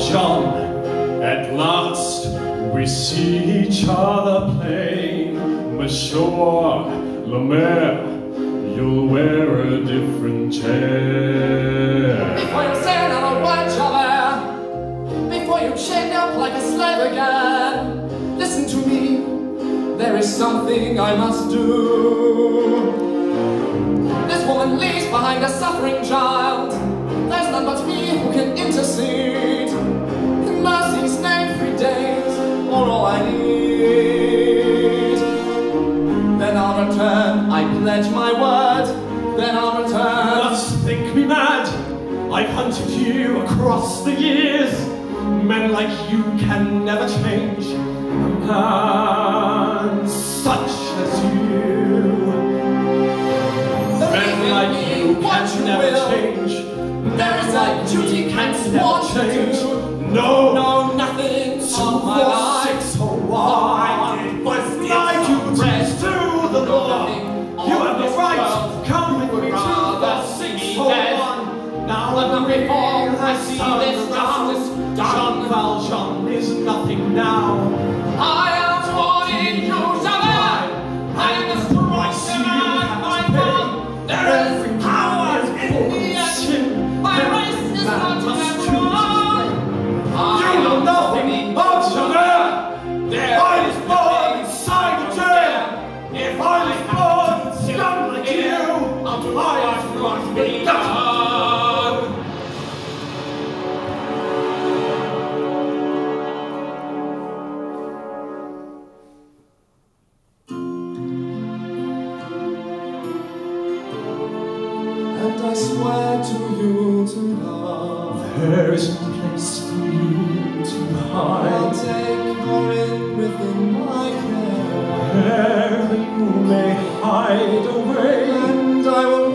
Valjean, at last we see each other plain. Monsieur Le Maire, you'll wear a different chair. Before you say another word, Javert, before you chain up like a slave again, listen to me, there is something I must do. This woman leaves behind a suffering child, there's none but me who can intercede. Pledge my word, then I'll return. Must think me mad. I've hunted you across the years. Men like you can never change. A man such as you. Men like you can never change. There is a duty can never change. I see this justice Jean done. Valjean is nothing now. I am warning you, Javert. I am the I see strong you man I found. There is power in the end. My race is not everyone. You know nothing Javert. There I was born inside the jail. If I was born young like you, I was not be I swear to you to love. There is no place for you to hide. I'll take her in within my care. Where you may hide away. And I will